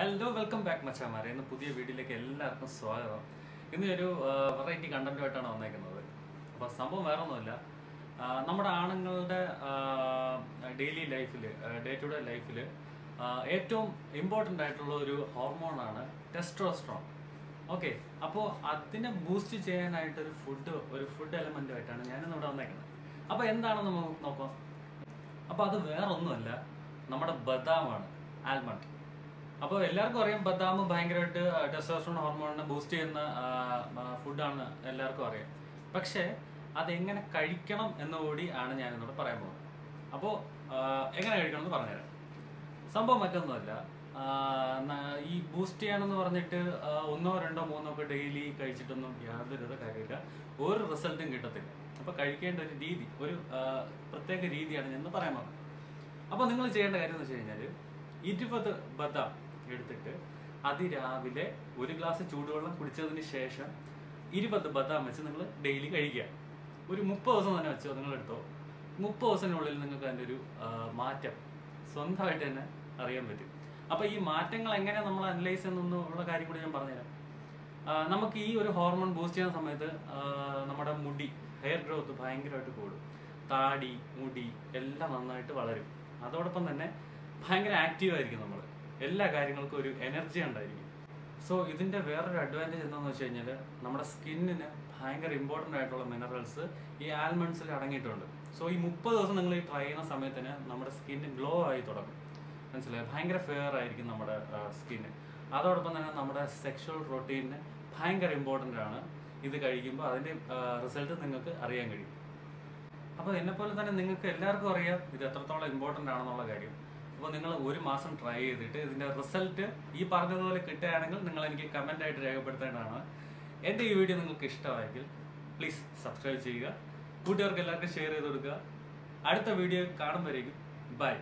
Hello welcome back മച്ചാമാരെ ഇന്ന് പുതിയ വീഡിയോയിലേക്ക് എല്ലാവർക്കും സ്വാഗതം. ഇന്ന് ഒരു വെറൈറ്റി കണ്ടന്റുമായിട്ടാണ് വന്നേക്കുന്നത്. അപ്പോൾ സംഭവം വേറെ ഒന്നുമില്ല നമ്മുടെ ആണുങ്ങളുടെ ഡെയിലി ലൈഫിൽ ഡേ ടു ഡേ ലൈഫിൽ ഏറ്റവും ഇമ്പോർട്ടന്റ് ആയിട്ടുള്ള ഒരു ഹോർമോണാണ് ടെസ്ട്രോസ്ട്രോൺ ഓക്കെ അപ്പോൾ അതിനെ ബൂസ്റ്റ് ചെയ്യാനായിട്ടൊരു ഫുഡ് ഒരു ഫുഡ് എലമെന്റുമായിട്ടാണ് ഞാനിന്ന് ഇവിടെ വന്നേക്കുന്നത്. അപ്പോൾ എന്താണെന്ന് നമുക്ക് നോക്കാം. അപ്പോൾ അത് വേറെ ഒന്നുമല്ല നമ്മുടെ ബദാമാണ് ആൽമണ്ട് അപ്പോൾ എല്ലാവർക്കും അറിയാം ബദാം ഭയങ്കരമായിട്ട് ടെസ്റ്റോസ്റ്ററോൺ ഹോർമോണിനെ ബൂസ്റ്റ് ചെയ്യുന്ന ഫുഡാണ് എല്ലാവർക്കും അറിയാം. പക്ഷേ അതെങ്ങനെ കഴിക്കണം എന്നുകൂടി ആണ് ഞാൻ ഇന്നോട് പറയാൻ പോകുന്നത്. അപ്പോൾ എങ്ങനെ കഴിക്കണം എന്ന് പറഞ്ഞുതരാം. സംഭവം മറ്റൊന്നുമല്ല. ഈ ബൂസ്റ്റ് ചെയ്യാനെന്ന് പറഞ്ഞിട്ട് ഒന്നോ രണ്ടോ മൂന്നോ ഒക്കെ ഡെയിലി കഴിച്ചിട്ടൊന്നും യാതൊരു കാര്യമില്ല. ഒരു റിസൾട്ടും കിട്ടത്തില്ല. അപ്പോൾ കഴിക്കേണ്ട ഒരു രീതി ഒരു പ്രത്യേക രീതിയാണ് ഞാൻ പറയാൻ പോകുന്നത്. അപ്പോൾ നിങ്ങൾ ചെയ്യേണ്ട കാര്യം എന്ന് വെച്ച് കഴിഞ്ഞാൽ ഇരുപത് ബദാം. എടുത്തിട്ട് അതിരാവിലെ ഒരു ഗ്ലാസ് ചൂടുവെള്ളം കുടിച്ചതിന് ശേഷം ഇരുപത് ബദാം വെച്ച് നിങ്ങൾ ഡെയിലി കഴിക്കുക. ഒരു മുപ്പത് ദിവസം തന്നെ വെച്ചോ നിങ്ങൾ എടുത്തോ. മുപ്പത് ദിവസത്തിനുള്ളിൽ നിങ്ങൾക്ക് അതിന്റെ ഒരു മാറ്റം സ്വന്തമായിട്ട് തന്നെ അറിയാൻ പറ്റും. അപ്പോൾ ഈ മാറ്റങ്ങൾ എങ്ങനെ നമ്മൾ അനലൈസ് ചെയ്യുന്നുള്ള കാര്യം കൂടി ഞാൻ പറഞ്ഞുതരാം. നമുക്ക് ഈ ഒരു ഹോർമോൺ ബൂസ്റ്റ് ചെയ്യുന്ന സമയത്ത് നമ്മുടെ മുടി ഹെയർ ഗ്രോത്ത് ഭയങ്കരമായിട്ട് കൂടും. താടി മുടി എല്ലാം നന്നായിട്ട് വളരും. അതോടൊപ്പം തന്നെ ഭയങ്കര ആക്റ്റീവ് ആയിരിക്കും നമ്മൾ. എല്ലാ കാര്യങ്ങൾക്കും ഒരു എനർജി ഉണ്ടായിരിക്കും. സോ ഇതിന്റെ വേറൊരു അഡ്വാന്റേജ് എന്താണെന്ന് വെച്ച് കഴിഞ്ഞാൽ നമ്മുടെ സ്കിന്നിന് ഭയങ്കര ഇമ്പോർട്ടന്റ് ആയിട്ടുള്ള മിനറൽസ് ഈ ആൽമണ്ട്സിൽ അടങ്ങിയിട്ടുണ്ട്. സോ ഈ മുപ്പത് ദിവസം നിങ്ങൾ ഈ ട്രൈ ചെയ്യുന്ന സമയത്തിന് നമ്മുടെ സ്കിന്ന് ഗ്ലോ ആയി തുടങ്ങും. മനസ്സിലായി? ഭയങ്കര ഫെയർ ആയിരിക്കും നമ്മുടെ സ്കിന്ന് അതോടൊപ്പം തന്നെ നമ്മുടെ സെക്ഷൽ പ്രോട്ടീനിന് ഭയങ്കര ഇമ്പോർട്ടന്റ് ആണ്. ഇത് കഴിക്കുമ്പോൾ അതിന്റെ റിസൾട്ട് നിങ്ങൾക്ക് അറിയാൻ കഴിയും. അപ്പോൾ എന്നെപ്പോലെ തന്നെ നിങ്ങൾക്ക് എല്ലാവർക്കും അറിയാം ഇത് എത്രത്തോളം ഇമ്പോർട്ടന്റ് ആണെന്നുള്ള കാര്യം. അപ്പോൾ നിങ്ങൾ ഒരു മാസം ട്രൈ ചെയ്തിട്ട് ഇതിന്റെ റിസൾട്ട് ഈ പറഞ്ഞതുപോലെ കിട്ടുകയാണെങ്കിൽ നിങ്ങൾ എനിക്ക് കമന്റ് ആയിട്ട് രേഖപ്പെടുത്തേണ്ടതാണ്. എന്റെ ഈ വീഡിയോ നിങ്ങൾക്ക് ഇഷ്ടമായെങ്കിൽ പ്ലീസ് സബ്സ്ക്രൈബ് ചെയ്യുക. കൂട്ടുകാർക്ക് എല്ലാവർക്കും ഷെയർ ചെയ്ത് കൊടുക്കുക. അടുത്ത വീഡിയോ കാണുമ്പോഴേക്കും ബൈ